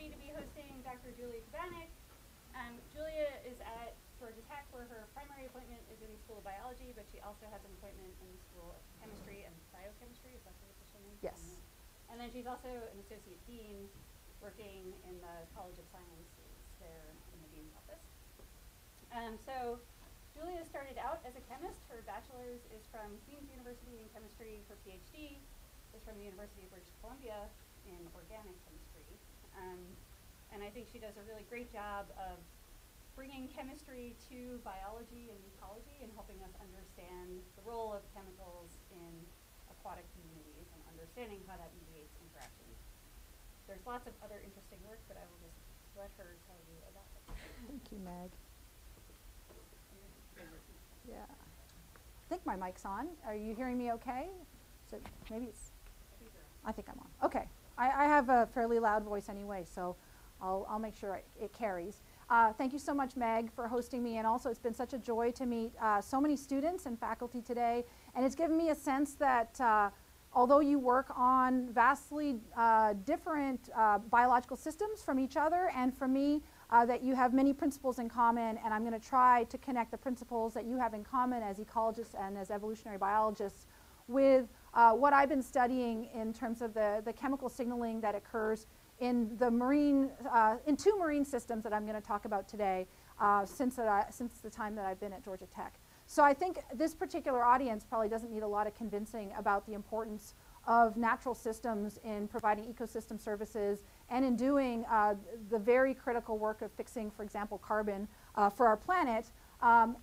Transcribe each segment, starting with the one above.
happy to be hosting Dr. Julia Kubanek. Um, Julia is at Georgia Tech where her primary appointment is in the School of Biology, but she also has an appointment in the School of Chemistry and Biochemistry. Is that the official name? Yes. And then she's also an associate dean working in the College of Sciences there in the dean's office. Um, so Julia started out as a chemist. Her bachelor's is from Queen's University in chemistry. Her PhD is from the University of British Columbia in organic chemistry. Um, and I think she does a really great job of bringing chemistry to biology and ecology and helping us understand the role of chemicals in aquatic communities and understanding how that mediates interactions. There's lots of other interesting work, but I will just let her tell you about it. Thank you, Meg. Yeah. I think my mic's on. Are you hearing me okay? So maybe it's, I think I'm on. Okay. I, I have a fairly loud voice anyway, so I'll, I'll make sure it, it carries. Uh, thank you so much, Meg, for hosting me. And also, it's been such a joy to meet uh, so many students and faculty today. And it's given me a sense that uh, although you work on vastly uh, different uh, biological systems from each other and from me, uh, that you have many principles in common. And I'm going to try to connect the principles that you have in common as ecologists and as evolutionary biologists with what I've been studying in terms of the, the chemical signaling that occurs in the marine, uh, in two marine systems that I'm going to talk about today uh, since, I, since the time that I've been at Georgia Tech. So I think this particular audience probably doesn't need a lot of convincing about the importance of natural systems in providing ecosystem services and in doing uh, the very critical work of fixing, for example, carbon uh, for our planet. Um,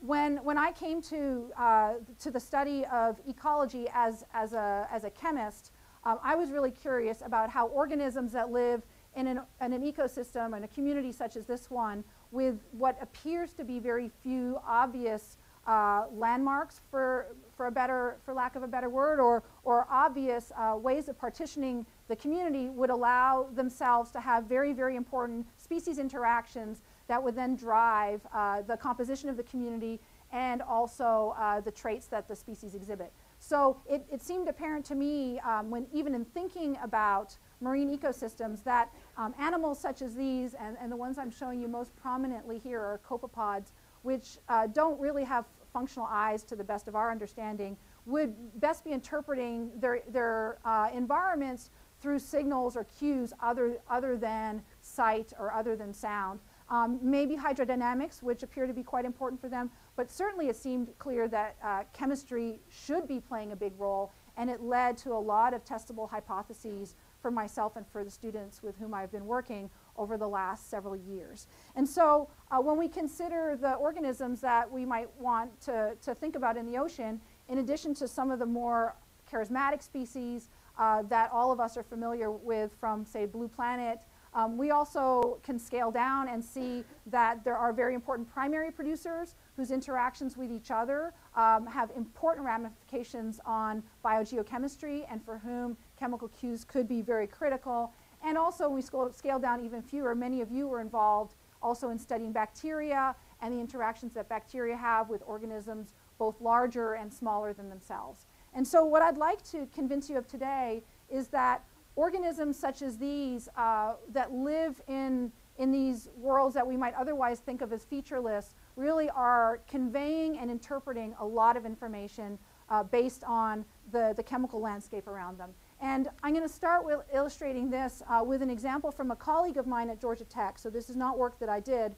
when, when I came to, uh, to the study of ecology as, as, a, as a chemist, um, I was really curious about how organisms that live in an, in an ecosystem and a community such as this one with what appears to be very few obvious uh, landmarks for, for, a better, for lack of a better word or, or obvious uh, ways of partitioning the community would allow themselves to have very, very important species interactions that would then drive uh, the composition of the community and also uh, the traits that the species exhibit. So it, it seemed apparent to me, um, when even in thinking about marine ecosystems, that um, animals such as these, and, and the ones I'm showing you most prominently here are copepods, which uh, don't really have functional eyes to the best of our understanding, would best be interpreting their, their uh, environments through signals or cues other, other than sight or other than sound. Um, maybe hydrodynamics, which appear to be quite important for them, but certainly it seemed clear that uh, chemistry should be playing a big role, and it led to a lot of testable hypotheses for myself and for the students with whom I've been working over the last several years. And so uh, when we consider the organisms that we might want to, to think about in the ocean, in addition to some of the more charismatic species uh, that all of us are familiar with from, say, Blue Planet um, we also can scale down and see that there are very important primary producers whose interactions with each other um, have important ramifications on biogeochemistry and for whom chemical cues could be very critical. And also we scale down even fewer. Many of you were involved also in studying bacteria and the interactions that bacteria have with organisms both larger and smaller than themselves. And so what I'd like to convince you of today is that organisms such as these uh, that live in, in these worlds that we might otherwise think of as featureless really are conveying and interpreting a lot of information uh, based on the, the chemical landscape around them. And I'm going to start with illustrating this uh, with an example from a colleague of mine at Georgia Tech. So this is not work that I did.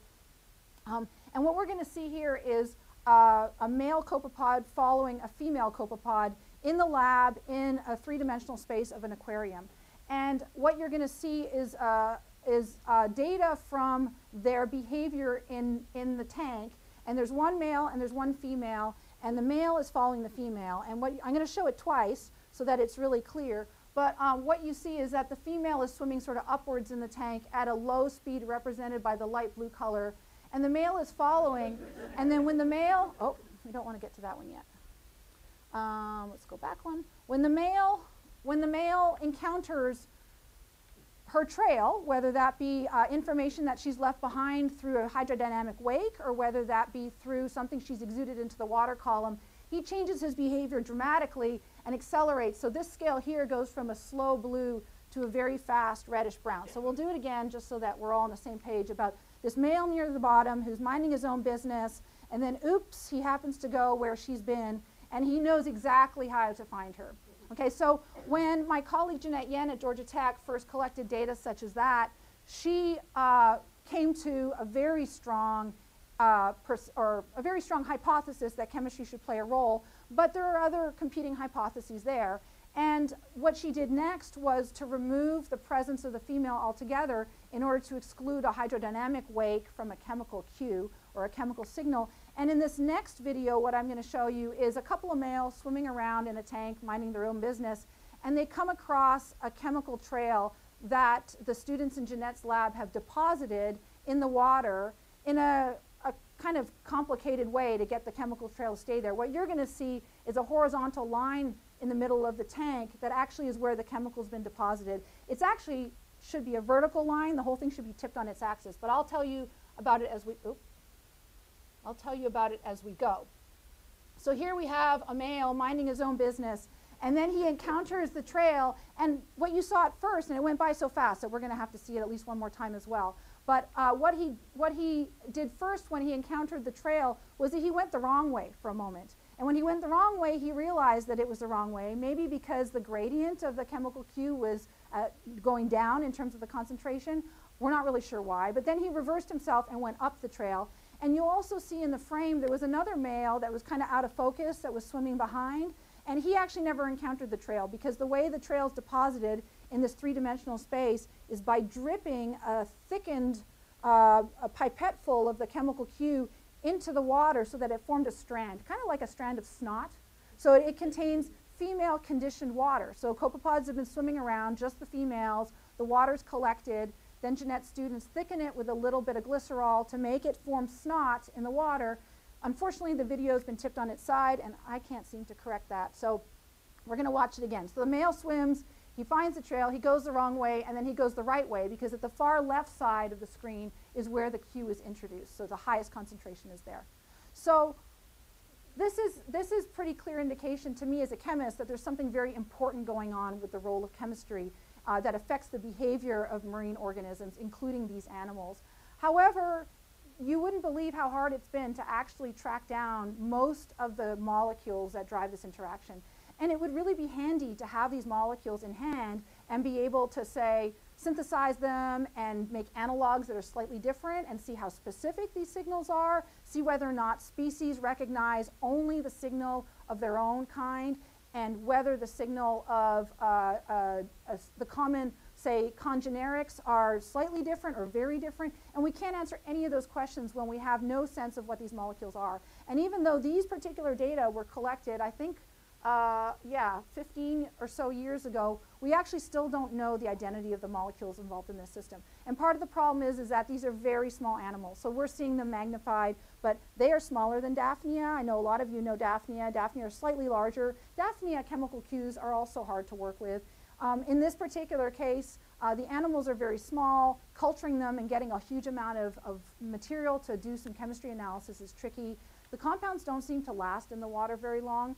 Um, and what we're going to see here is uh, a male copepod following a female copepod in the lab in a three-dimensional space of an aquarium. And what you're going to see is, uh, is uh, data from their behavior in, in the tank. And there's one male and there's one female. And the male is following the female. And what I'm going to show it twice so that it's really clear. But um, what you see is that the female is swimming sort of upwards in the tank at a low speed represented by the light blue color. And the male is following. And then when the male, oh, we don't want to get to that one yet. Um, let's go back one. When the male when the male encounters her trail, whether that be uh, information that she's left behind through a hydrodynamic wake or whether that be through something she's exuded into the water column, he changes his behavior dramatically and accelerates. So this scale here goes from a slow blue to a very fast reddish brown. So we'll do it again just so that we're all on the same page about this male near the bottom who's minding his own business, and then oops, he happens to go where she's been, and he knows exactly how to find her. Okay, so when my colleague Jeannette Yen at Georgia Tech first collected data such as that, she uh, came to a very strong uh, or a very strong hypothesis that chemistry should play a role, but there are other competing hypotheses there. And what she did next was to remove the presence of the female altogether in order to exclude a hydrodynamic wake from a chemical cue or a chemical signal. And in this next video, what I'm going to show you is a couple of males swimming around in a tank, minding their own business, and they come across a chemical trail that the students in Jeannette's lab have deposited in the water in a, a kind of complicated way to get the chemical trail to stay there. What you're going to see is a horizontal line in the middle of the tank that actually is where the chemical's been deposited. It's actually should be a vertical line. The whole thing should be tipped on its axis. But I'll tell you about it as we, oops, I'll tell you about it as we go. So here we have a male minding his own business and then he encounters the trail, and what you saw at first, and it went by so fast that we're going to have to see it at least one more time as well. But uh, what, he, what he did first when he encountered the trail was that he went the wrong way for a moment. And when he went the wrong way, he realized that it was the wrong way, maybe because the gradient of the chemical cue was uh, going down in terms of the concentration. We're not really sure why. But then he reversed himself and went up the trail. And you'll also see in the frame there was another male that was kind of out of focus that was swimming behind. And he actually never encountered the trail because the way the trail is deposited in this three-dimensional space is by dripping a thickened uh, a pipette full of the chemical cue into the water so that it formed a strand, kind of like a strand of snot. So it, it contains female conditioned water. So copepods have been swimming around, just the females, the water's collected, then Jeannette's students thicken it with a little bit of glycerol to make it form snot in the water, Unfortunately, the video has been tipped on its side, and I can't seem to correct that. So we're going to watch it again. So the male swims, he finds the trail, he goes the wrong way, and then he goes the right way because at the far left side of the screen is where the cue is introduced. So the highest concentration is there. So this is, this is pretty clear indication to me as a chemist that there's something very important going on with the role of chemistry uh, that affects the behavior of marine organisms, including these animals. However, you wouldn't believe how hard it's been to actually track down most of the molecules that drive this interaction. And it would really be handy to have these molecules in hand and be able to say, synthesize them and make analogs that are slightly different and see how specific these signals are, see whether or not species recognize only the signal of their own kind, and whether the signal of uh, uh, the common say congenerics are slightly different or very different, and we can't answer any of those questions when we have no sense of what these molecules are. And even though these particular data were collected, I think, uh, yeah, 15 or so years ago, we actually still don't know the identity of the molecules involved in this system. And part of the problem is, is that these are very small animals. So we're seeing them magnified, but they are smaller than Daphnia. I know a lot of you know Daphnia. Daphnia are slightly larger. Daphnia chemical cues are also hard to work with. Um, in this particular case, uh, the animals are very small. Culturing them and getting a huge amount of, of material to do some chemistry analysis is tricky. The compounds don't seem to last in the water very long.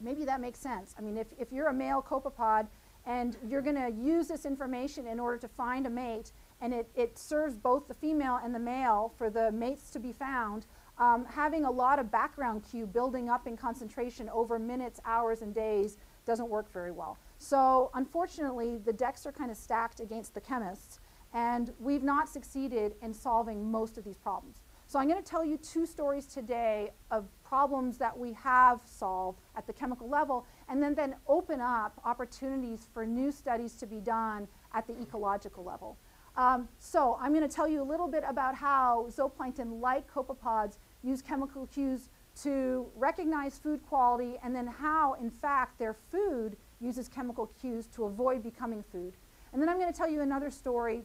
Maybe that makes sense. I mean, if, if you're a male copepod and you're going to use this information in order to find a mate, and it, it serves both the female and the male for the mates to be found, um, having a lot of background cue building up in concentration over minutes, hours, and days doesn't work very well. So unfortunately, the decks are kind of stacked against the chemists, and we've not succeeded in solving most of these problems. So I'm going to tell you two stories today of problems that we have solved at the chemical level, and then, then open up opportunities for new studies to be done at the ecological level. Um, so I'm going to tell you a little bit about how zooplankton, like copepods, use chemical cues to recognize food quality, and then how, in fact, their food uses chemical cues to avoid becoming food. And then I'm going to tell you another story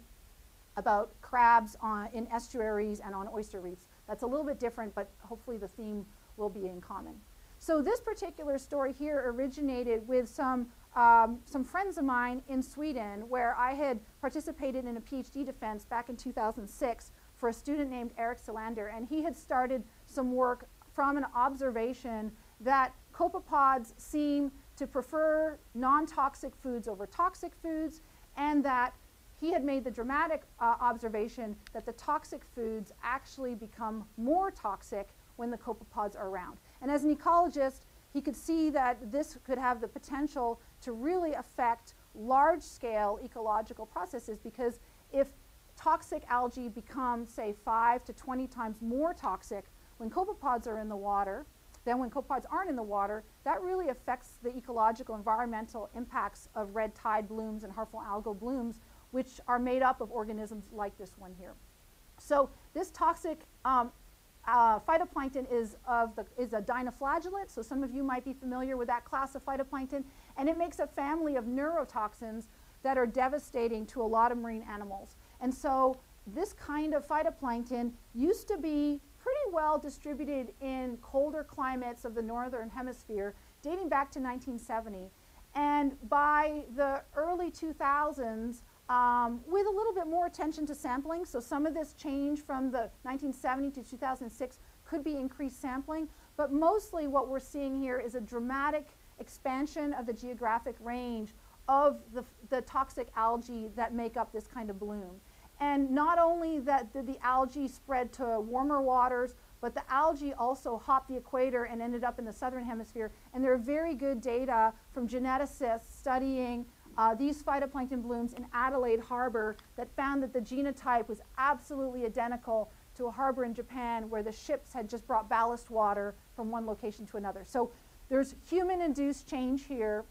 about crabs on, in estuaries and on oyster reefs. That's a little bit different, but hopefully the theme will be in common. So this particular story here originated with some, um, some friends of mine in Sweden where I had participated in a PhD defense back in 2006 for a student named Eric Selander, and he had started some work from an observation that copepods seem to prefer non-toxic foods over toxic foods and that he had made the dramatic uh, observation that the toxic foods actually become more toxic when the copepods are around. And as an ecologist, he could see that this could have the potential to really affect large scale ecological processes because if toxic algae become, say, 5 to 20 times more toxic when copepods are in the water than when copepods aren't in the water, that really affects the ecological environmental impacts of red tide blooms and harmful algal blooms which are made up of organisms like this one here. So this toxic um, uh, phytoplankton is, of the, is a dinoflagellate, so some of you might be familiar with that class of phytoplankton, and it makes a family of neurotoxins that are devastating to a lot of marine animals. And so this kind of phytoplankton used to be pretty well distributed in colder climates of the northern hemisphere, dating back to 1970. And by the early 2000s, um, with a little bit more attention to sampling. So some of this change from the 1970 to 2006 could be increased sampling, but mostly what we're seeing here is a dramatic expansion of the geographic range of the, the toxic algae that make up this kind of bloom. And not only that did the algae spread to warmer waters, but the algae also hopped the equator and ended up in the southern hemisphere. And there are very good data from geneticists studying uh, these phytoplankton blooms in Adelaide Harbor that found that the genotype was absolutely identical to a harbor in Japan where the ships had just brought ballast water from one location to another. So there's human-induced change here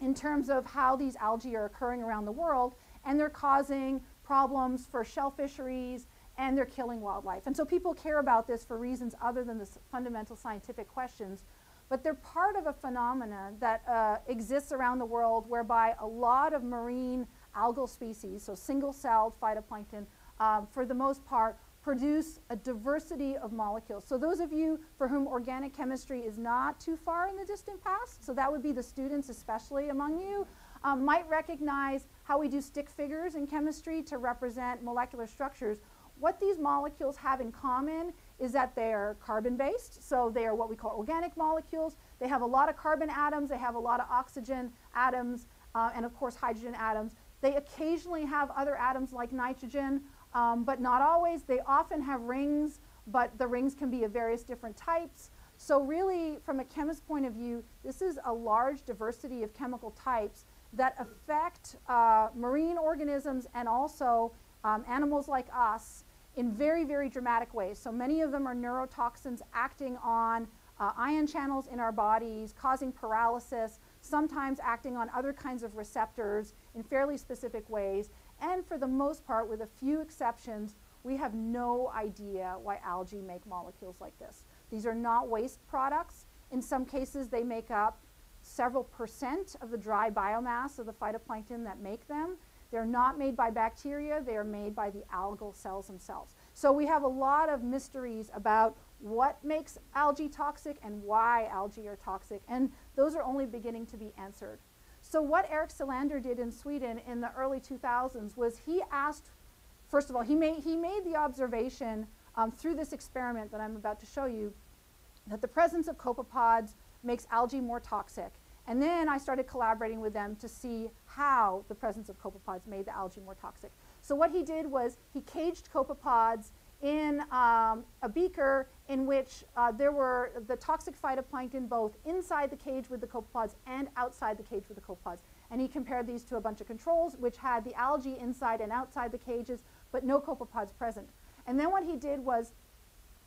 in terms of how these algae are occurring around the world, and they're causing problems for shell fisheries, and they're killing wildlife. And so people care about this for reasons other than the fundamental scientific questions but they're part of a phenomenon that uh, exists around the world whereby a lot of marine algal species, so single-celled phytoplankton, um, for the most part, produce a diversity of molecules. So those of you for whom organic chemistry is not too far in the distant past, so that would be the students especially among you, um, might recognize how we do stick figures in chemistry to represent molecular structures. What these molecules have in common is that they're carbon-based, so they are what we call organic molecules. They have a lot of carbon atoms, they have a lot of oxygen atoms, uh, and of course hydrogen atoms. They occasionally have other atoms like nitrogen, um, but not always. They often have rings, but the rings can be of various different types. So really, from a chemist's point of view, this is a large diversity of chemical types that affect uh, marine organisms and also um, animals like us in very, very dramatic ways. So many of them are neurotoxins acting on uh, ion channels in our bodies, causing paralysis, sometimes acting on other kinds of receptors in fairly specific ways. And for the most part, with a few exceptions, we have no idea why algae make molecules like this. These are not waste products. In some cases, they make up several percent of the dry biomass of the phytoplankton that make them. They're not made by bacteria, they are made by the algal cells themselves. So we have a lot of mysteries about what makes algae toxic and why algae are toxic, and those are only beginning to be answered. So what Eric Selander did in Sweden in the early 2000s was he asked, first of all, he made, he made the observation um, through this experiment that I'm about to show you that the presence of copepods makes algae more toxic. And then I started collaborating with them to see how the presence of copepods made the algae more toxic. So what he did was he caged copepods in um, a beaker in which uh, there were the toxic phytoplankton both inside the cage with the copepods and outside the cage with the copepods. And he compared these to a bunch of controls which had the algae inside and outside the cages, but no copepods present. And then what he did was,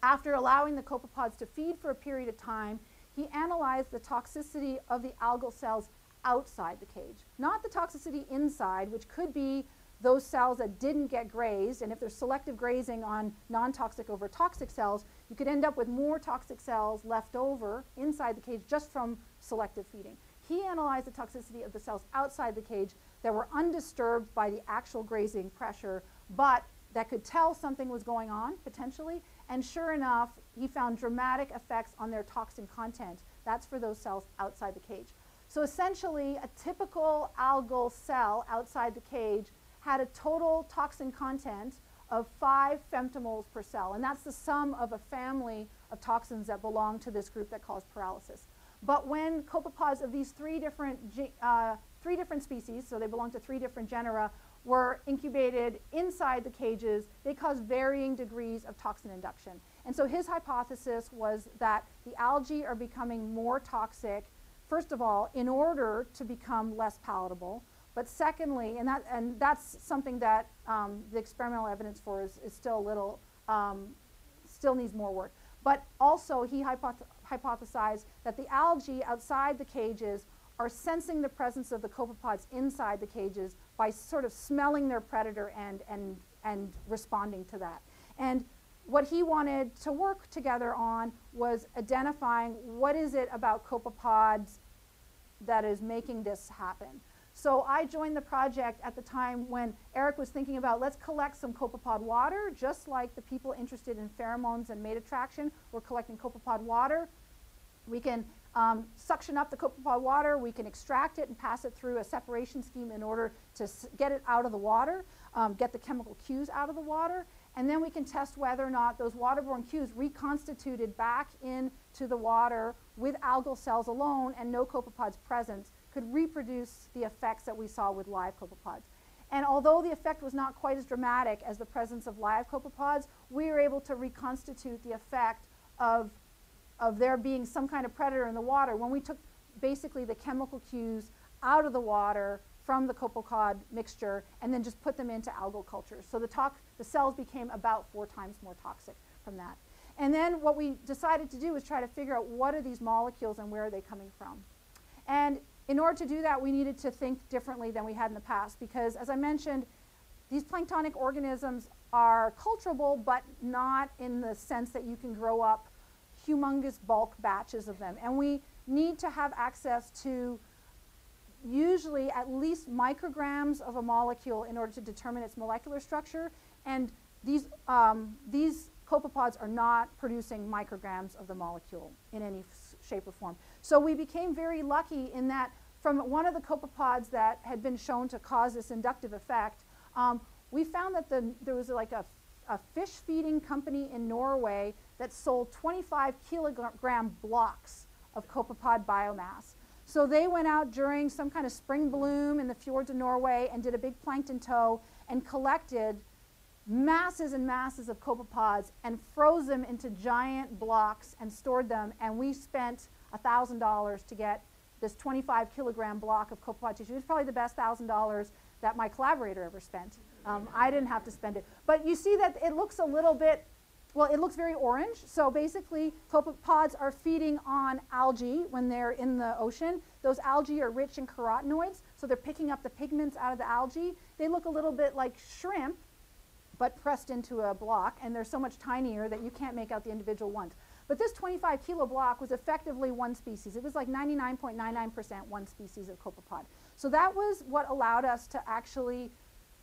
after allowing the copepods to feed for a period of time, he analyzed the toxicity of the algal cells outside the cage, not the toxicity inside, which could be those cells that didn't get grazed, and if there's selective grazing on non-toxic over toxic cells, you could end up with more toxic cells left over inside the cage just from selective feeding. He analyzed the toxicity of the cells outside the cage that were undisturbed by the actual grazing pressure, but that could tell something was going on, potentially, and sure enough, he found dramatic effects on their toxin content. That's for those cells outside the cage. So essentially, a typical algal cell outside the cage had a total toxin content of five femtomoles per cell. And that's the sum of a family of toxins that belong to this group that cause paralysis. But when copepods of these three different, uh, three different species, so they belong to three different genera, were incubated inside the cages. They cause varying degrees of toxin induction. And so his hypothesis was that the algae are becoming more toxic, first of all, in order to become less palatable. But secondly, and, that, and that's something that um, the experimental evidence for is, is still a little, um, still needs more work. But also, he hypoth hypothesized that the algae outside the cages are sensing the presence of the copepods inside the cages by sort of smelling their predator and, and, and responding to that. And what he wanted to work together on was identifying what is it about copepods that is making this happen. So I joined the project at the time when Eric was thinking about let's collect some copepod water, just like the people interested in pheromones and mate attraction were collecting copepod water. We can um, suction up the copepod water, we can extract it and pass it through a separation scheme in order to get it out of the water, um, get the chemical cues out of the water, and then we can test whether or not those waterborne cues reconstituted back into the water with algal cells alone and no copepods present could reproduce the effects that we saw with live copepods. And although the effect was not quite as dramatic as the presence of live copepods, we were able to reconstitute the effect of, of there being some kind of predator in the water when we took basically the chemical cues out of the water from the copepod mixture and then just put them into algal cultures. So the, the cells became about four times more toxic from that. And then what we decided to do was try to figure out what are these molecules and where are they coming from. And in order to do that, we needed to think differently than we had in the past because, as I mentioned, these planktonic organisms are culturable, but not in the sense that you can grow up humongous bulk batches of them. And we need to have access to usually at least micrograms of a molecule in order to determine its molecular structure. And these, um, these copepods are not producing micrograms of the molecule in any shape or form. So we became very lucky in that from one of the copepods that had been shown to cause this inductive effect, um, we found that the, there was like a, a fish feeding company in Norway that sold 25 kilogram blocks of copepod biomass. So they went out during some kind of spring bloom in the fjords of Norway and did a big plankton tow and collected masses and masses of copepods and froze them into giant blocks and stored them. And we spent $1,000 to get this 25 kilogram block of copepod tissue. It was probably the best $1,000 that my collaborator ever spent. Um, I didn't have to spend it. But you see that it looks a little bit, well, it looks very orange. So basically, copepods are feeding on algae when they're in the ocean. Those algae are rich in carotenoids, so they're picking up the pigments out of the algae. They look a little bit like shrimp, but pressed into a block, and they're so much tinier that you can't make out the individual ones. But this 25 kilo block was effectively one species. It was like 99.99% one species of copepod. So that was what allowed us to actually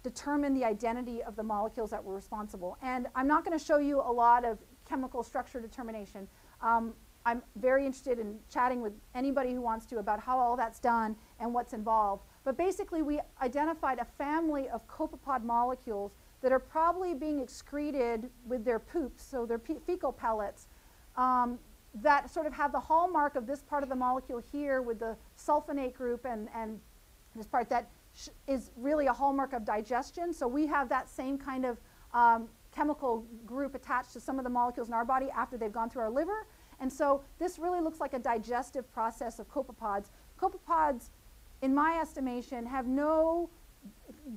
determine the identity of the molecules that were responsible. And I'm not going to show you a lot of chemical structure determination. Um, I'm very interested in chatting with anybody who wants to about how all that's done and what's involved. But basically, we identified a family of copepod molecules that are probably being excreted with their poops, so their fecal pellets, um, that sort of have the hallmark of this part of the molecule here with the sulfonate group and, and this part that is really a hallmark of digestion. So we have that same kind of um, chemical group attached to some of the molecules in our body after they've gone through our liver. And so this really looks like a digestive process of copepods. Copepods, in my estimation, have no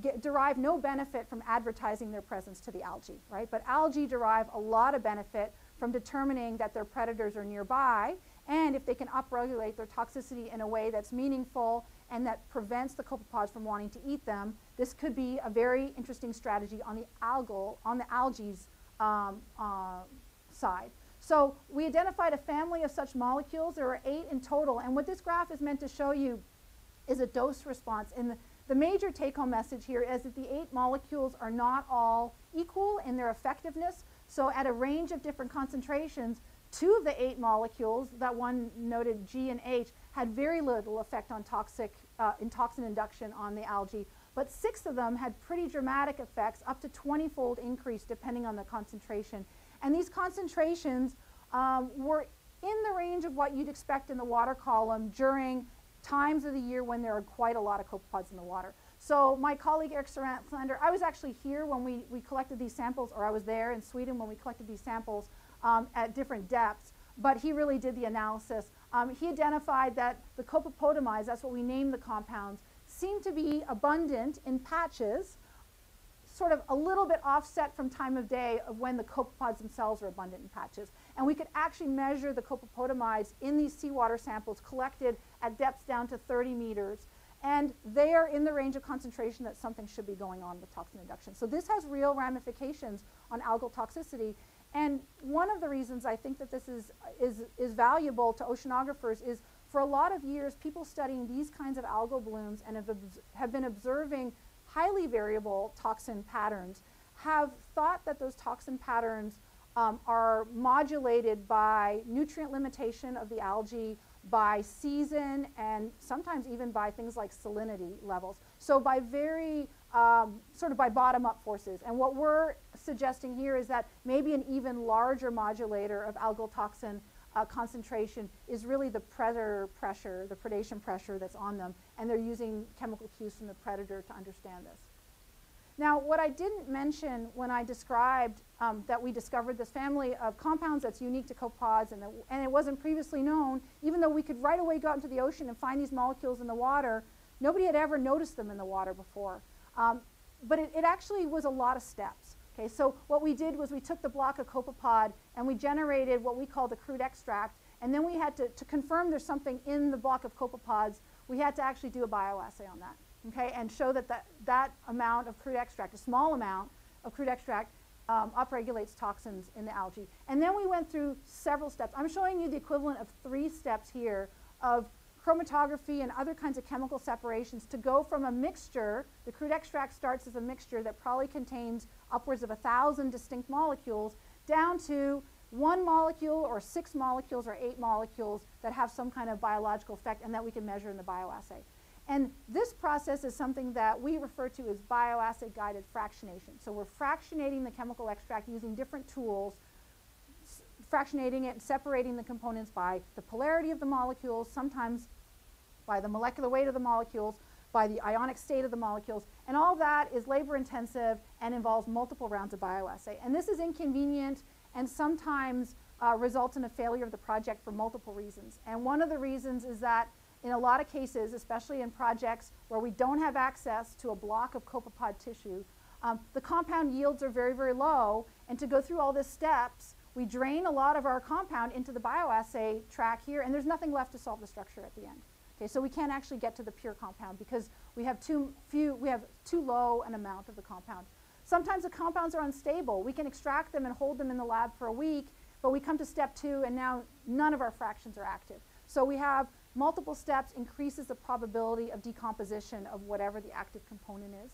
get, derive no benefit from advertising their presence to the algae, right? But algae derive a lot of benefit from determining that their predators are nearby and if they can upregulate their toxicity in a way that's meaningful and that prevents the copepods from wanting to eat them, this could be a very interesting strategy on the algal, on the algae's um, uh, side. So we identified a family of such molecules. There are eight in total. And what this graph is meant to show you is a dose response. And the, the major take-home message here is that the eight molecules are not all equal in their effectiveness. So at a range of different concentrations, two of the eight molecules, that one noted G and H, had very little effect on toxic, uh, in toxin induction on the algae, but six of them had pretty dramatic effects, up to 20-fold increase depending on the concentration. And these concentrations um, were in the range of what you'd expect in the water column during times of the year when there are quite a lot of copepods in the water. So my colleague Eric Selander, I was actually here when we, we collected these samples, or I was there in Sweden when we collected these samples um, at different depths, but he really did the analysis. Um, he identified that the copepodamides, that's what we name the compounds, seem to be abundant in patches, sort of a little bit offset from time of day of when the copepods themselves are abundant in patches. And we could actually measure the copepodamides in these seawater samples collected at depths down to 30 meters. And they are in the range of concentration that something should be going on with toxin induction. So this has real ramifications on algal toxicity. And one of the reasons I think that this is, is, is valuable to oceanographers is for a lot of years, people studying these kinds of algal blooms and have, have been observing highly variable toxin patterns have thought that those toxin patterns um, are modulated by nutrient limitation of the algae, by season, and sometimes even by things like salinity levels. So by very, um, sort of by bottom-up forces. And what we're suggesting here is that maybe an even larger modulator of algal toxin uh, concentration is really the predator pressure, the predation pressure that's on them, and they're using chemical cues from the predator to understand this. Now, what I didn't mention when I described um, that we discovered this family of compounds that's unique to copepods and, and it wasn't previously known, even though we could right away go out into the ocean and find these molecules in the water, nobody had ever noticed them in the water before. Um, but it, it actually was a lot of steps. Okay, so what we did was we took the block of copepod and we generated what we call the crude extract, and then we had to, to confirm there's something in the block of copepods, we had to actually do a bioassay on that okay, and show that, that that amount of crude extract, a small amount of crude extract, um, upregulates toxins in the algae. And then we went through several steps. I'm showing you the equivalent of three steps here of chromatography and other kinds of chemical separations to go from a mixture, the crude extract starts as a mixture that probably contains upwards of a thousand distinct molecules, down to one molecule or six molecules or eight molecules that have some kind of biological effect and that we can measure in the bioassay. And this process is something that we refer to as bioassay guided fractionation. So we're fractionating the chemical extract using different tools, fractionating it and separating the components by the polarity of the molecules, sometimes by the molecular weight of the molecules, by the ionic state of the molecules, and all that is labor intensive and involves multiple rounds of bioassay. And this is inconvenient and sometimes uh, results in a failure of the project for multiple reasons. And one of the reasons is that in a lot of cases, especially in projects where we don't have access to a block of copepod tissue, um, the compound yields are very, very low. And to go through all these steps, we drain a lot of our compound into the bioassay track here, and there's nothing left to solve the structure at the end. Okay, so we can't actually get to the pure compound because we have too few, we have too low an amount of the compound. Sometimes the compounds are unstable. We can extract them and hold them in the lab for a week, but we come to step two and now none of our fractions are active. So we have multiple steps increases the probability of decomposition of whatever the active component is.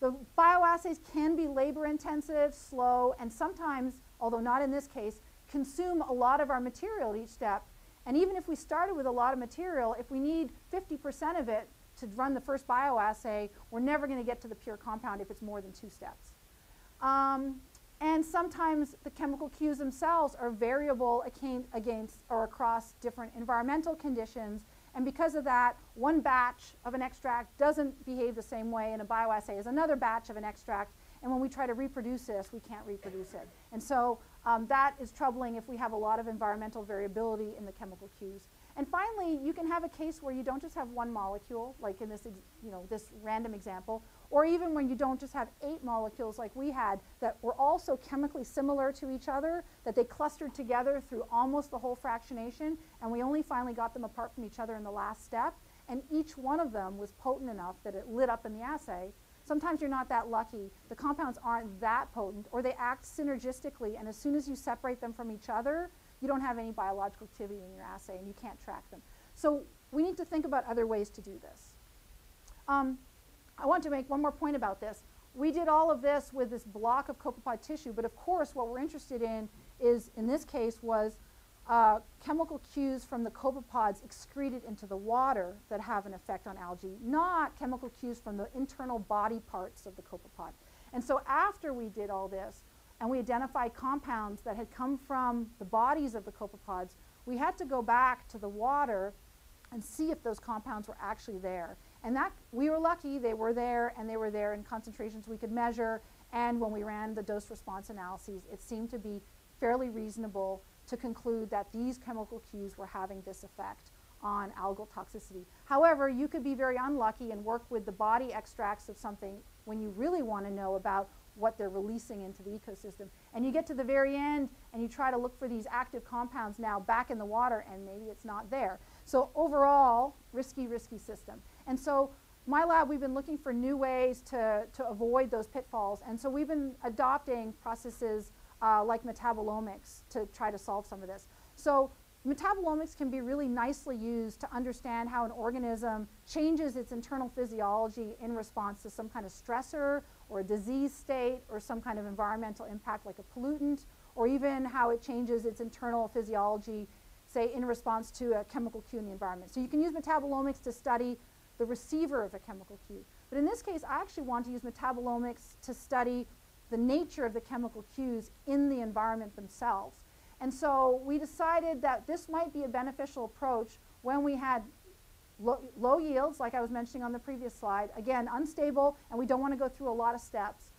The bioassays can be labor intensive, slow, and sometimes, although not in this case, consume a lot of our material at each step. And even if we started with a lot of material, if we need 50% of it to run the first bioassay, we're never going to get to the pure compound if it's more than two steps. Um, and sometimes the chemical cues themselves are variable against or across different environmental conditions. And because of that, one batch of an extract doesn't behave the same way in a bioassay as another batch of an extract. And when we try to reproduce this, we can't reproduce it. And so um, that is troubling if we have a lot of environmental variability in the chemical cues. And finally, you can have a case where you don't just have one molecule, like in this, you know, this random example, or even when you don't just have eight molecules like we had that were also chemically similar to each other, that they clustered together through almost the whole fractionation, and we only finally got them apart from each other in the last step, and each one of them was potent enough that it lit up in the assay. Sometimes you're not that lucky. The compounds aren't that potent, or they act synergistically, and as soon as you separate them from each other, you don't have any biological activity in your assay, and you can't track them. So we need to think about other ways to do this. Um, I want to make one more point about this. We did all of this with this block of copepod tissue, but of course what we're interested in is, in this case, was uh, chemical cues from the copepods excreted into the water that have an effect on algae, not chemical cues from the internal body parts of the copepod. And so after we did all this, and we identified compounds that had come from the bodies of the copepods, we had to go back to the water and see if those compounds were actually there. And that we were lucky, they were there, and they were there in concentrations we could measure. And when we ran the dose response analyses, it seemed to be fairly reasonable to conclude that these chemical cues were having this effect on algal toxicity. However, you could be very unlucky and work with the body extracts of something when you really want to know about what they're releasing into the ecosystem. And you get to the very end and you try to look for these active compounds now back in the water and maybe it's not there. So overall, risky, risky system. And so my lab, we've been looking for new ways to, to avoid those pitfalls. And so we've been adopting processes uh, like metabolomics to try to solve some of this. So metabolomics can be really nicely used to understand how an organism changes its internal physiology in response to some kind of stressor or a disease state or some kind of environmental impact like a pollutant or even how it changes its internal physiology say in response to a chemical cue in the environment. So you can use metabolomics to study the receiver of a chemical cue. But in this case, I actually want to use metabolomics to study the nature of the chemical cues in the environment themselves. And so we decided that this might be a beneficial approach when we had low, low, yields, like I was mentioning on the previous slide, again, unstable, and we don't want to go through a lot of steps.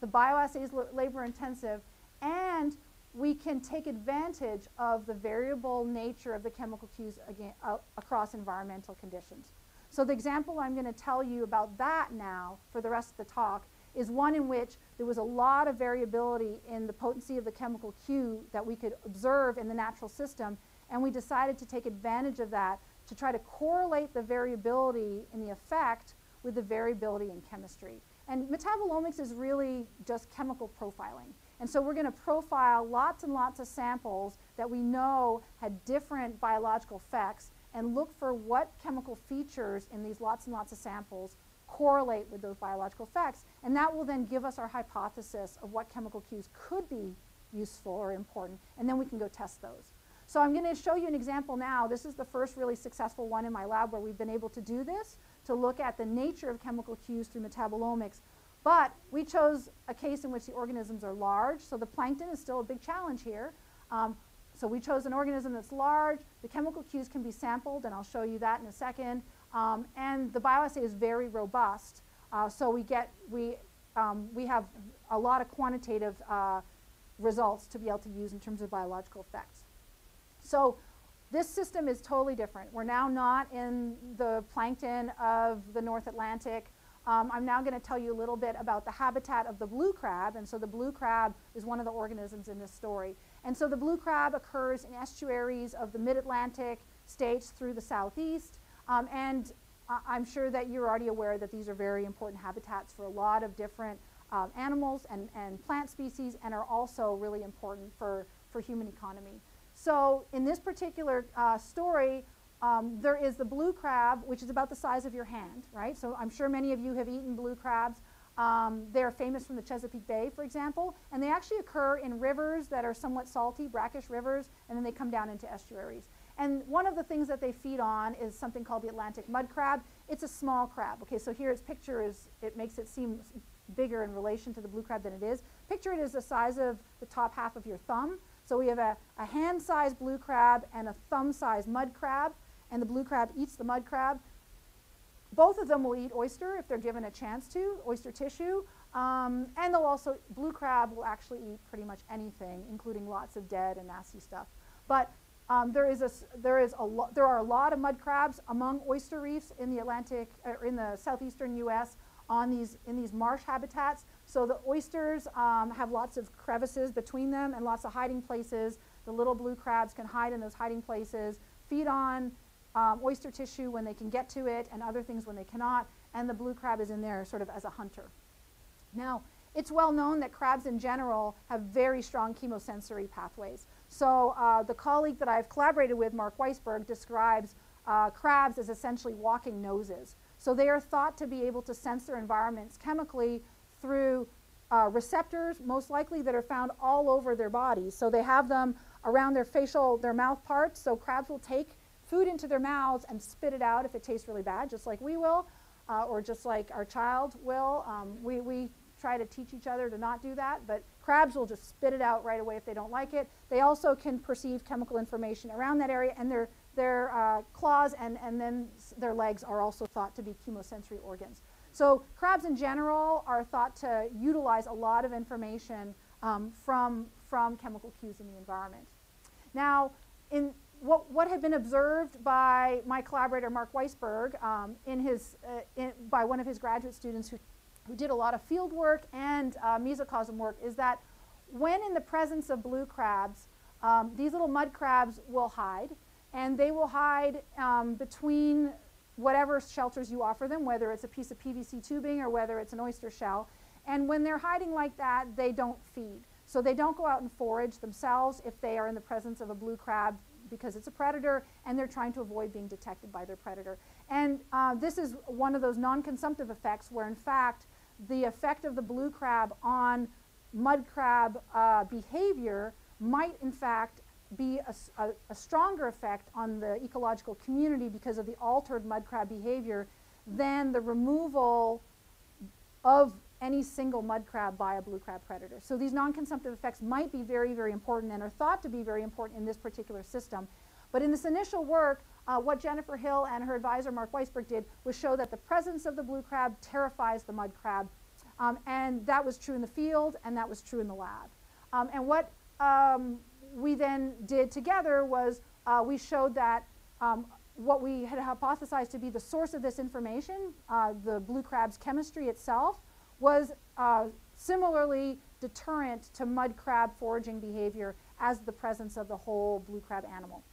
The bioassay is labor intensive, and we can take advantage of the variable nature of the chemical cues again, uh, across environmental conditions. So the example I'm going to tell you about that now for the rest of the talk is one in which there was a lot of variability in the potency of the chemical cue that we could observe in the natural system, and we decided to take advantage of that to try to correlate the variability in the effect with the variability in chemistry. And metabolomics is really just chemical profiling. And so we're going to profile lots and lots of samples that we know had different biological effects and look for what chemical features in these lots and lots of samples correlate with those biological effects. And that will then give us our hypothesis of what chemical cues could be useful or important, and then we can go test those. So I'm going to show you an example now. This is the first really successful one in my lab where we've been able to do this, to look at the nature of chemical cues through metabolomics. But we chose a case in which the organisms are large, so the plankton is still a big challenge here. Um, so we chose an organism that's large. The chemical cues can be sampled, and I'll show you that in a second. Um, and the bioassay is very robust. Uh, so we get, we, um, we have a lot of quantitative uh, results to be able to use in terms of biological effects. So this system is totally different. We're now not in the plankton of the North Atlantic. Um, I'm now going to tell you a little bit about the habitat of the blue crab. And so the blue crab is one of the organisms in this story. And so the blue crab occurs in estuaries of the mid-Atlantic states through the southeast. Um, and I'm sure that you're already aware that these are very important habitats for a lot of different um, animals and, and plant species and are also really important for, for human economy. So in this particular uh, story, um, there is the blue crab, which is about the size of your hand, right? So I'm sure many of you have eaten blue crabs. Um, they're famous from the Chesapeake Bay, for example, and they actually occur in rivers that are somewhat salty, brackish rivers, and then they come down into estuaries. And one of the things that they feed on is something called the Atlantic mud crab. It's a small crab. Okay, so here its picture is, it makes it seem bigger in relation to the blue crab than it is. Picture it as the size of the top half of your thumb. So we have a, a hand-sized blue crab and a thumb-sized mud crab, and the blue crab eats the mud crab. Both of them will eat oyster if they're given a chance to, oyster tissue. Um, and they'll also, blue crab will actually eat pretty much anything, including lots of dead and nasty stuff. But um, there is a, there is a there are a lot of mud crabs among oyster reefs in the Atlantic, uh, in the southeastern U.S. on these in these marsh habitats. So the oysters um, have lots of crevices between them and lots of hiding places. The little blue crabs can hide in those hiding places, feed on um, oyster tissue when they can get to it, and other things when they cannot. And the blue crab is in there sort of as a hunter. Now, it's well known that crabs in general have very strong chemosensory pathways. So uh, the colleague that I've collaborated with, Marc Weissburg, describes uh, crabs as essentially walking noses. So they are thought to be able to sense their environments chemically through uh, receptors, most likely that are found all over their bodies. So they have them around their facial, their mouth parts. So crabs will take food into their mouths and spit it out if it tastes really bad, just like we will, uh, or just like our child will. Um, we, we try to teach each other to not do that, but Crabs will just spit it out right away if they don't like it. They also can perceive chemical information around that area, and they're, their uh, claws and, and then their legs are also thought to be chemosensory organs. So crabs in general are thought to utilize a lot of information um, from, from chemical cues in the environment. Now, in what, what had been observed by my collaborator Marc Weissburg um, in his, uh, in, by one of his graduate students who, who did a lot of field work and uh, mesocosm work is that when in the presence of blue crabs, um, these little mud crabs will hide, and they will hide um, between whatever shelters you offer them, whether it's a piece of PVC tubing or whether it's an oyster shell. And when they're hiding like that, they don't feed. So they don't go out and forage themselves if they are in the presence of a blue crab because it's a predator and they're trying to avoid being detected by their predator. And uh, this is one of those non-consumptive effects where in fact the effect of the blue crab on mud crab uh, behavior might in fact be a stronger effect on the ecological community because of the altered mud crab behavior than the removal of any single mud crab by a blue crab predator. So these non-consumptive effects might be very, very important and are thought to be very important in this particular system. But in this initial work, uh, what Jennifer Hill and her advisor Marc Weissburg did was show that the presence of the blue crab terrifies the mud crab. Um, and that was true in the field and that was true in the lab. Um, and what um, we then did together was uh, we showed that um, what we had hypothesized to be the source of this information, uh, the blue crab's chemistry itself, was uh, similarly deterrent to mud crab foraging behavior as the presence of the whole blue crab animal.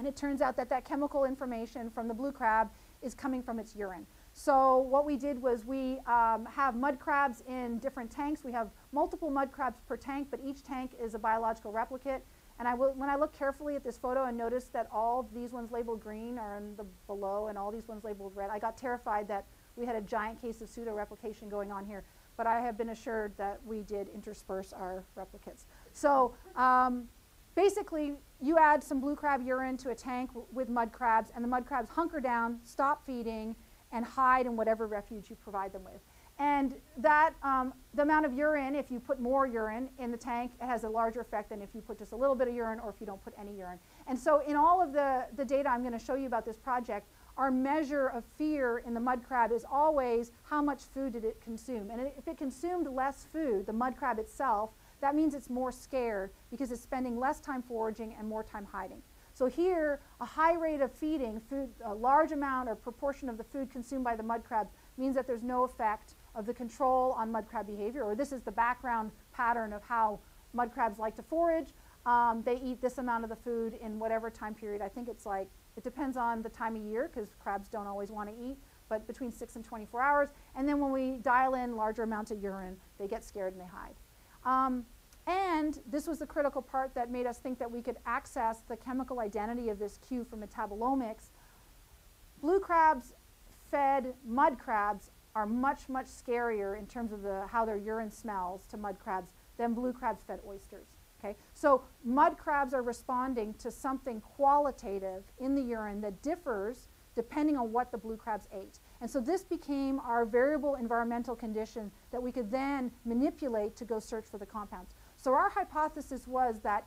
And it turns out that that chemical information from the blue crab is coming from its urine. So what we did was we um, have mud crabs in different tanks. We have multiple mud crabs per tank, but each tank is a biological replicate. And I will, when I look carefully at this photo and notice that all these ones labeled green are in the below and all these ones labeled red, I got terrified that we had a giant case of pseudo-replication going on here. But I have been assured that we did intersperse our replicates. So um, basically, you add some blue crab urine to a tank with mud crabs, and the mud crabs hunker down, stop feeding, and hide in whatever refuge you provide them with. And that, um, the amount of urine, if you put more urine in the tank, it has a larger effect than if you put just a little bit of urine or if you don't put any urine. And so in all of the, the data I'm going to show you about this project, our measure of fear in the mud crab is always how much food did it consume. And if it consumed less food, the mud crab itself, that means it's more scared because it's spending less time foraging and more time hiding. So here, a high rate of feeding, food, a large amount or proportion of the food consumed by the mud crab means that there's no effect of the control on mud crab behavior, or this is the background pattern of how mud crabs like to forage. Um, they eat this amount of the food in whatever time period. I think it's like, it depends on the time of year because crabs don't always want to eat, but between 6 and 24 hours. And then when we dial in larger amounts of urine, they get scared and they hide. Um, and this was the critical part that made us think that we could access the chemical identity of this cue for metabolomics. Blue crabs fed mud crabs are much, much scarier in terms of the, how their urine smells to mud crabs than blue crabs fed oysters. Okay? So mud crabs are responding to something qualitative in the urine that differs depending on what the blue crabs ate. And so this became our variable environmental condition that we could then manipulate to go search for the compounds. So our hypothesis was that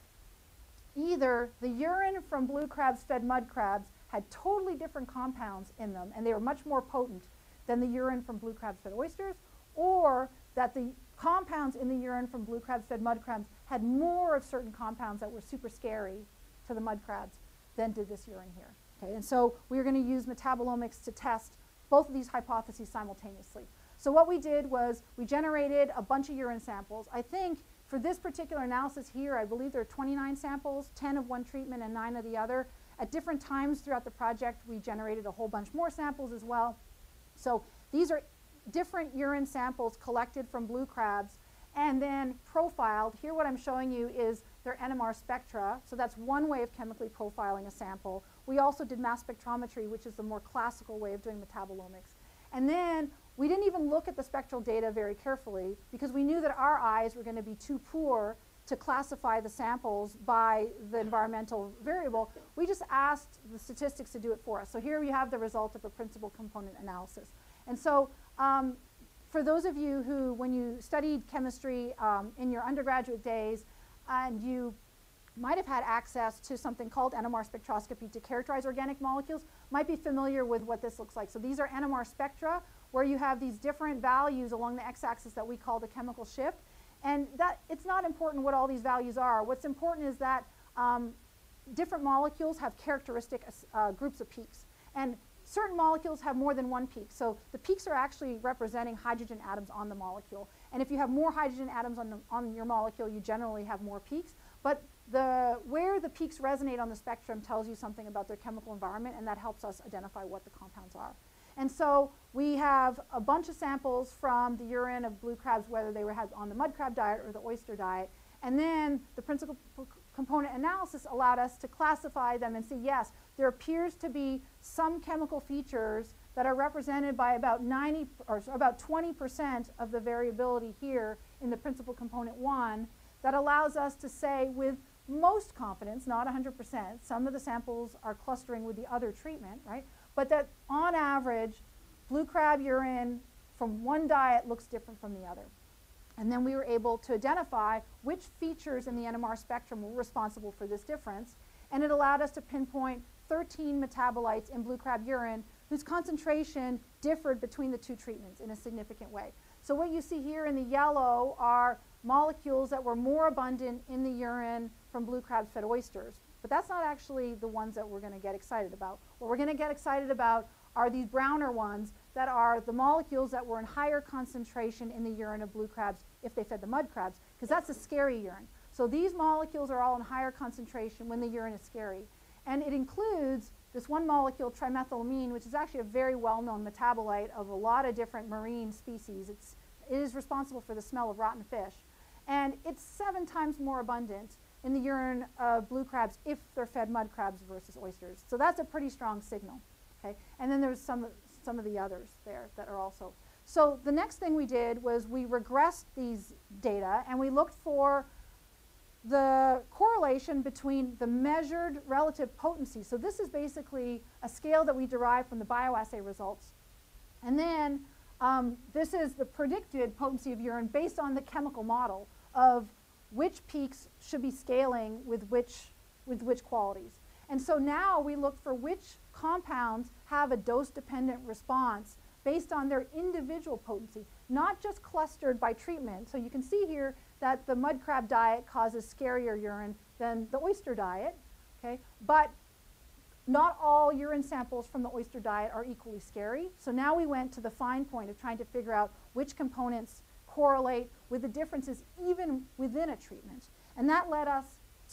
either the urine from blue crabs fed mud crabs had totally different compounds in them and they were much more potent than the urine from blue crabs fed oysters, or that the compounds in the urine from blue crabs fed mud crabs had more of certain compounds that were super scary to the mud crabs than did this urine here. Okay, and so we are going to use metabolomics to test both of these hypotheses simultaneously. So what we did was we generated a bunch of urine samples. I think for this particular analysis here, I believe there are 29 samples, 10 of one treatment and 9 of the other. At different times throughout the project, we generated a whole bunch more samples as well. So these are different urine samples collected from blue crabs and then profiled. Here what I'm showing you is their NMR spectra. So that's one way of chemically profiling a sample. We also did mass spectrometry, which is the more classical way of doing metabolomics. And then we didn't even look at the spectral data very carefully because we knew that our eyes were going to be too poor to classify the samples by the environmental variable. We just asked the statistics to do it for us. So here we have the result of a principal component analysis. And so um, for those of you who, when you studied chemistry um, in your undergraduate days and you might have had access to something called NMR spectroscopy to characterize organic molecules might be familiar with what this looks like. So these are NMR spectra where you have these different values along the x-axis that we call the chemical shift. And that it's not important what all these values are. What's important is that um, different molecules have characteristic uh, groups of peaks. And certain molecules have more than one peak. So the peaks are actually representing hydrogen atoms on the molecule. And if you have more hydrogen atoms on, the, on your molecule, you generally have more peaks. But the, where the peaks resonate on the spectrum tells you something about their chemical environment, and that helps us identify what the compounds are. And so we have a bunch of samples from the urine of blue crabs, whether they were had on the mud crab diet or the oyster diet. And then the principal component analysis allowed us to classify them and say, yes, there appears to be some chemical features that are represented by about 90 or about 20% of the variability here in the principal component one that allows us to say with most confidence, not 100%, some of the samples are clustering with the other treatment, right? But that on average, blue crab urine from one diet looks different from the other. And then we were able to identify which features in the NMR spectrum were responsible for this difference. And it allowed us to pinpoint 13 metabolites in blue crab urine whose concentration differed between the two treatments in a significant way. So what you see here in the yellow are molecules that were more abundant in the urine from blue crabs fed oysters. But that's not actually the ones that we're going to get excited about. What we're going to get excited about are these browner ones that are the molecules that were in higher concentration in the urine of blue crabs if they fed the mud crabs, because that's a scary urine. So these molecules are all in higher concentration when the urine is scary. And it includes this one molecule, trimethylamine, which is actually a very well-known metabolite of a lot of different marine species. It's, it is responsible for the smell of rotten fish. And it's seven times more abundant in the urine of blue crabs if they're fed mud crabs versus oysters. So that's a pretty strong signal. Okay? And then there's some, some of the others there that are also. So the next thing we did was we regressed these data and we looked for the correlation between the measured relative potency. So this is basically a scale that we derive from the bioassay results. And then um, this is the predicted potency of urine based on the chemical model of which peaks should be scaling with which, with which qualities. And so now we look for which compounds have a dose-dependent response based on their individual potency, not just clustered by treatment. So you can see here that the mud crab diet causes scarier urine than the oyster diet, okay? But not all urine samples from the oyster diet are equally scary. So now we went to the fine point of trying to figure out which components correlate with the differences even within a treatment. And that led us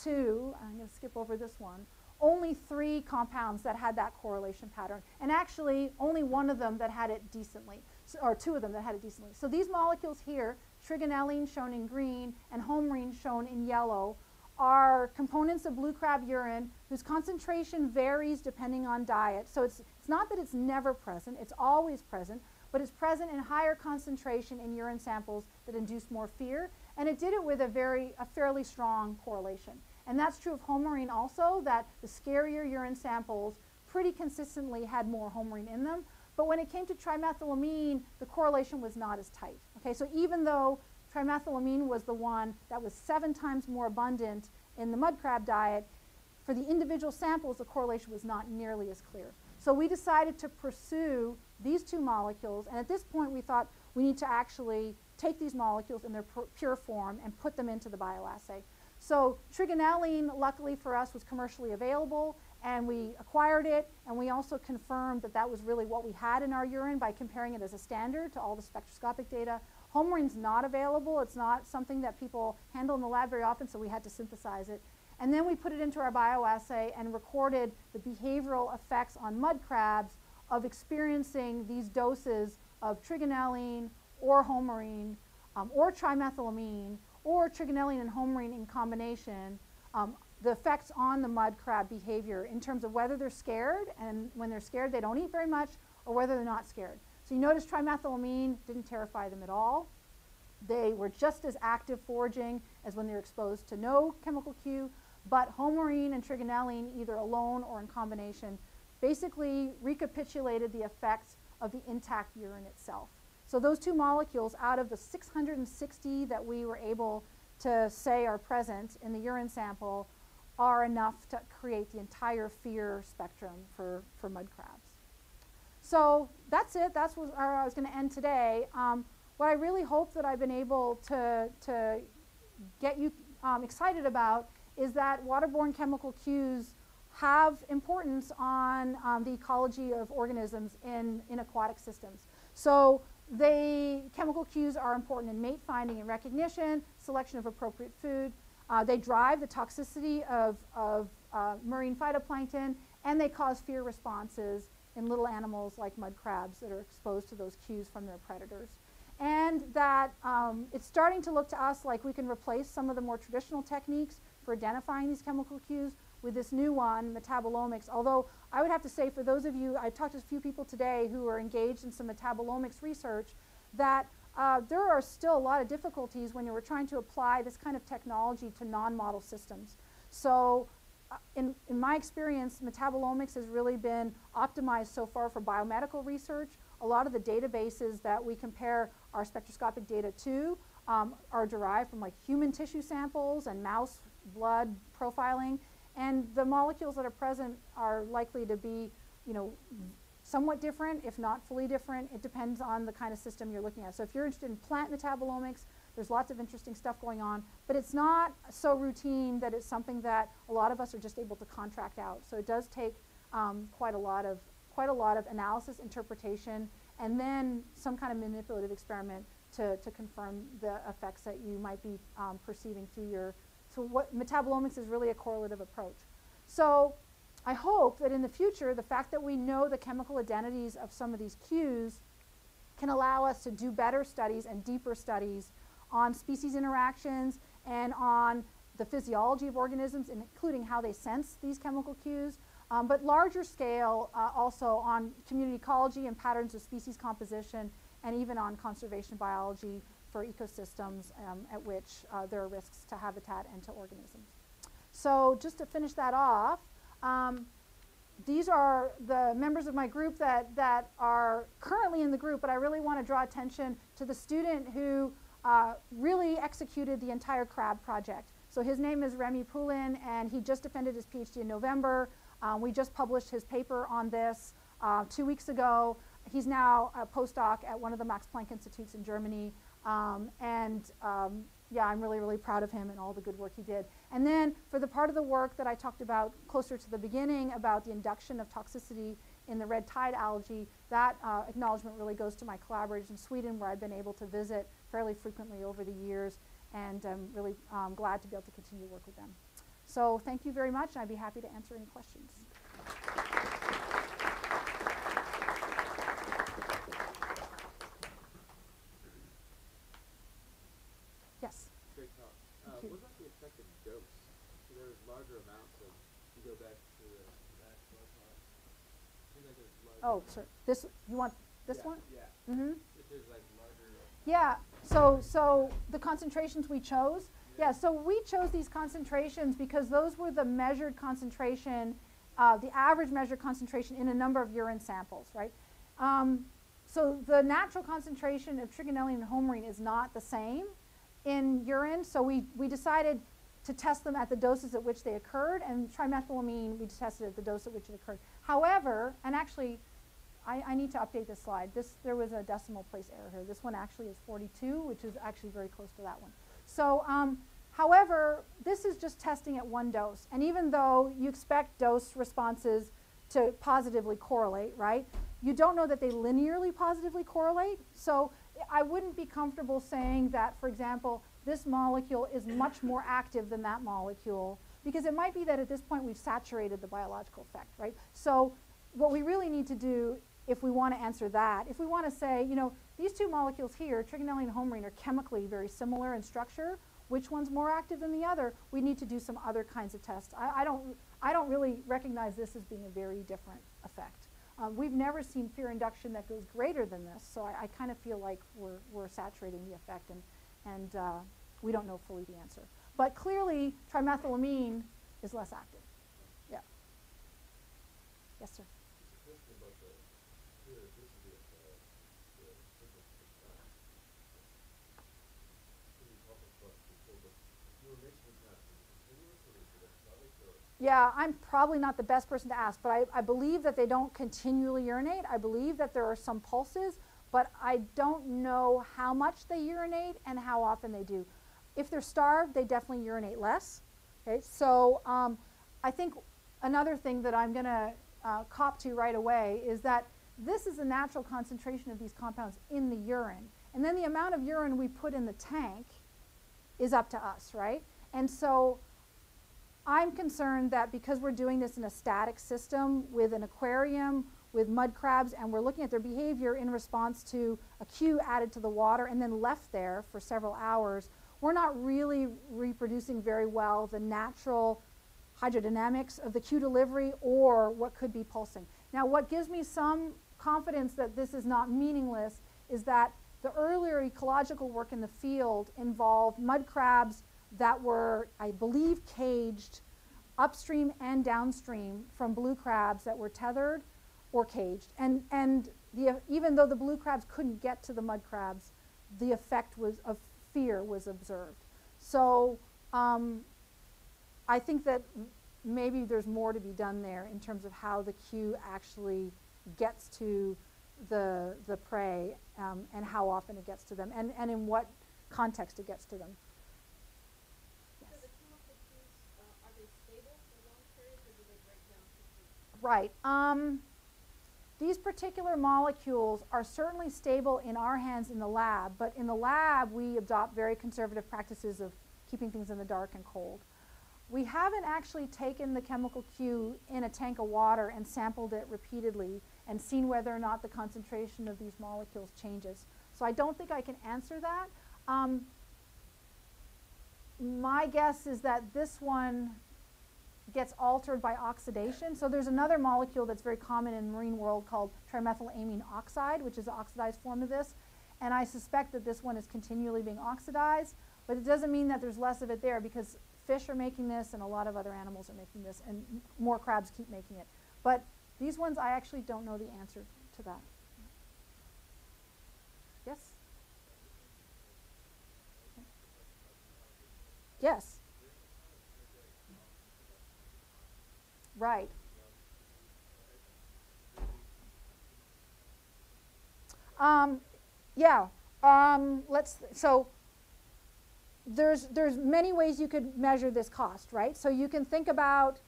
to, I'm going to skip over this one, only three compounds that had that correlation pattern. And actually, only one of them that had it decently, or two of them that had it decently. So these molecules here, trigonelline shown in green and homarine shown in yellow, are components of blue crab urine whose concentration varies depending on diet. So it's, it's not that it's never present, it's always present, but it's present in higher concentration in urine samples that induce more fear. And it did it with a very, a fairly strong correlation. And that's true of homarine also, that the scarier urine samples pretty consistently had more homarine in them. But when it came to trimethylamine, the correlation was not as tight. Okay, so even though trimethylamine was the one that was seven times more abundant in the mud crab diet, for the individual samples, the correlation was not nearly as clear. So we decided to pursue these two molecules, and at this point we thought we need to actually take these molecules in their pure form and put them into the bioassay. So trigonelline, luckily for us, was commercially available, and we acquired it, and we also confirmed that that was really what we had in our urine by comparing it as a standard to all the spectroscopic data. Homarine's not available. It's not something that people handle in the lab very often, so we had to synthesize it. And then we put it into our bioassay and recorded the behavioral effects on mud crabs of experiencing these doses of trigonelline or homarine um, or trimethylamine or trigonelline and homarine in combination, um, the effects on the mud crab behavior in terms of whether they're scared and when they're scared they don't eat very much or whether they're not scared. So you notice trimethylamine didn't terrify them at all. They were just as active foraging as when they're exposed to no chemical cue, but homarine and trigonelline, either alone or in combination, basically recapitulated the effects of the intact urine itself. So those two molecules out of the 660 that we were able to say are present in the urine sample are enough to create the entire fear spectrum for, for mud crabs. So that's it. That's where I was going to end today. Um, what I really hope that I've been able to, to get you um, excited about is that waterborne chemical cues have importance on um, the ecology of organisms in, in aquatic systems. So they, chemical cues are important in mate finding and recognition, selection of appropriate food. Uh, they drive the toxicity of, of uh, marine phytoplankton, and they cause fear responses in little animals like mud crabs that are exposed to those cues from their predators. And that um, it's starting to look to us like we can replace some of the more traditional techniques for identifying these chemical cues with this new one, metabolomics. Although I would have to say for those of you, I've talked to a few people today who are engaged in some metabolomics research, that uh, there are still a lot of difficulties when you were trying to apply this kind of technology to non-model systems. So uh, in, in my experience, metabolomics has really been optimized so far for biomedical research. A lot of the databases that we compare our spectroscopic data to um, are derived from like human tissue samples and mouse blood profiling. And the molecules that are present are likely to be, you know, somewhat different, if not fully different. It depends on the kind of system you're looking at. So if you're interested in plant metabolomics, there's lots of interesting stuff going on, but it's not so routine that it's something that a lot of us are just able to contract out. So it does take um, quite a lot of quite a lot of analysis, interpretation, and then some kind of manipulative experiment to, to confirm the effects that you might be um, perceiving through your so what metabolomics is really a correlative approach. So I hope that in the future, the fact that we know the chemical identities of some of these cues can allow us to do better studies and deeper studies on species interactions and on the physiology of organisms, including how they sense these chemical cues, um, but larger scale uh, also on community ecology and patterns of species composition, and even on conservation biology for ecosystems um, at which uh, there are risks to habitat and to organisms. So just to finish that off, um, these are the members of my group that, that are currently in the group, but I really want to draw attention to the student who uh, really executed the entire crab project. So his name is Remi Poulin, and he just defended his PhD in November. Um, we just published his paper on this uh, two weeks ago. He's now a postdoc at one of the Max Planck Institutes in Germany. Um, and um, yeah, I'm really, really proud of him and all the good work he did. And then for the part of the work that I talked about closer to the beginning about the induction of toxicity in the red tide algae, that uh, acknowledgement really goes to my collaborators in Sweden where I've been able to visit fairly frequently over the years and I'm really um, glad to be able to continue to work with them. So thank you very much and I'd be happy to answer any questions. Yes. Great talk. Uh, Thank you. what about the effective dose? So there's larger amounts of, you go back to the, that profile. Seems like. Oh, sir. This, you want this yeah, one? Yeah, Mm-hmm. if there's like larger. Yeah, so, so the concentrations we chose, yeah, so we chose these concentrations because those were the measured concentration, uh, the average measured concentration in a number of urine samples, right? Um, so the natural concentration of trigonelline and homarine is not the same in urine, so we, we decided to test them at the doses at which they occurred, and trimethylamine we tested at the dose at which it occurred. However, and actually, I, I need to update this slide. This, there was a decimal place error here. This one actually is 42, which is actually very close to that one. So, um, however, this is just testing at one dose. And even though you expect dose responses to positively correlate, right, you don't know that they linearly positively correlate. So I wouldn't be comfortable saying that, for example, this molecule is much more active than that molecule because it might be that at this point we've saturated the biological effect, right? So what we really need to do if we want to answer that, if we want to say, you know, these two molecules here, trigonelline and homarine, are chemically very similar in structure, which one's more active than the other, we need to do some other kinds of tests. I, I don't, I don't really recognize this as being a very different effect. Um, we've never seen fear induction that goes greater than this, so I, I kind of feel like we're, we're saturating the effect and, and uh, we don't know fully the answer. But clearly, trimethylamine is less active. Yeah. Yes, sir. Yeah, I'm probably not the best person to ask, but I, I believe that they don't continually urinate. I believe that there are some pulses, but I don't know how much they urinate and how often they do. If they're starved, they definitely urinate less. Okay, so um, I think another thing that I'm going to uh, cop to right away is that this is a natural concentration of these compounds in the urine. And then the amount of urine we put in the tank is up to us, right? And so I'm concerned that because we're doing this in a static system with an aquarium, with mud crabs, and we're looking at their behavior in response to a cue added to the water and then left there for several hours, we're not really reproducing very well the natural hydrodynamics of the cue delivery or what could be pulsing. Now, what gives me some confidence that this is not meaningless is that the earlier ecological work in the field involved mud crabs that were, I believe, caged upstream and downstream from blue crabs that were tethered or caged. And, and the, even though the blue crabs couldn't get to the mud crabs, the effect was of fear was observed. So um, I think that maybe there's more to be done there in terms of how the cue actually gets to the, the prey um, and how often it gets to them and, and in what context it gets to them. Yes. So the cues, uh, are they stable for long periods or do they break down quickly? Right. Um, these particular molecules are certainly stable in our hands in the lab, but in the lab we adopt very conservative practices of keeping things in the dark and cold. We haven't actually taken the chemical cue in a tank of water and sampled it repeatedly and seen whether or not the concentration of these molecules changes. So I don't think I can answer that. Um, my guess is that this one gets altered by oxidation. So there's another molecule that's very common in the marine world called trimethylamine oxide, which is an oxidized form of this. And I suspect that this one is continually being oxidized, but it doesn't mean that there's less of it there because fish are making this and a lot of other animals are making this and more crabs keep making it. But these ones, I actually don't know the answer to that. Yes? Yes. Right. Um, yeah. Um, let's so there's there's many ways you could measure this cost, right? So you can think about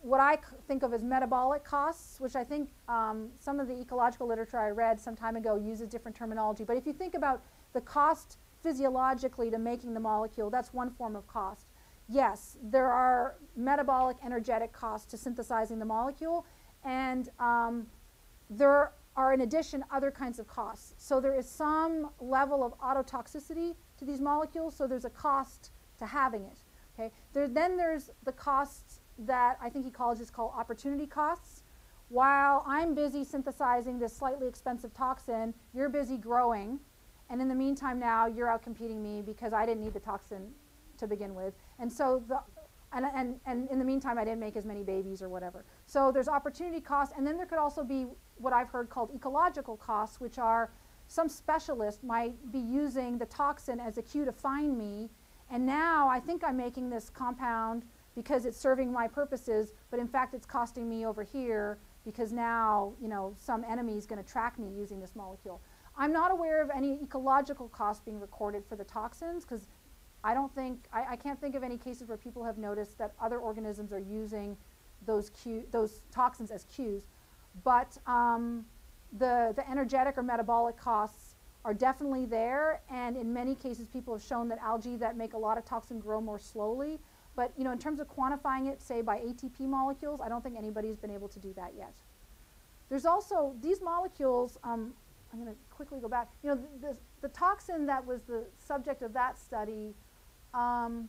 what I think of as metabolic costs, which I think um, some of the ecological literature I read some time ago uses different terminology. But if you think about the cost physiologically to making the molecule, that's one form of cost. Yes, there are metabolic energetic costs to synthesizing the molecule, and um, there are in addition other kinds of costs. So there is some level of autotoxicity to these molecules, so there's a cost to having it. Okay? There, then there's the costs that I think ecologists call opportunity costs. While I'm busy synthesizing this slightly expensive toxin, you're busy growing, and in the meantime now you're out competing me because I didn't need the toxin to begin with. And so the and, and, and in the meantime, I didn't make as many babies or whatever. So there's opportunity costs, and then there could also be what I've heard called ecological costs, which are some specialist might be using the toxin as a cue to find me, and now I think I'm making this compound because it's serving my purposes, but in fact it's costing me over here because now, you know, some enemy is going to track me using this molecule. I'm not aware of any ecological costs being recorded for the toxins because I don't think, I, I, can't think of any cases where people have noticed that other organisms are using those, cue, those toxins as cues. But um, the, the energetic or metabolic costs are definitely there, and in many cases people have shown that algae that make a lot of toxin grow more slowly. But you know, in terms of quantifying it, say by ATP molecules, I don't think anybody's been able to do that yet. There's also, these molecules, um, I'm going to quickly go back. You know, the, the, the toxin that was the subject of that study um,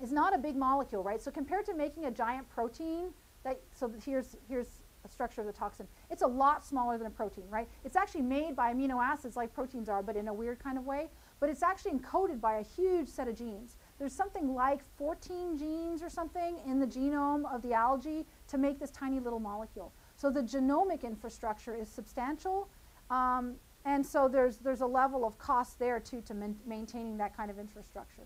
is not a big molecule, right? So compared to making a giant protein, that, so here's, here's a structure of the toxin. It's a lot smaller than a protein, right? It's actually made by amino acids like proteins are, but in a weird kind of way. But it's actually encoded by a huge set of genes. There's something like 14 genes or something in the genome of the algae to make this tiny little molecule. So the genomic infrastructure is substantial. Um, and so there's, there's a level of cost there too to maintaining that kind of infrastructure.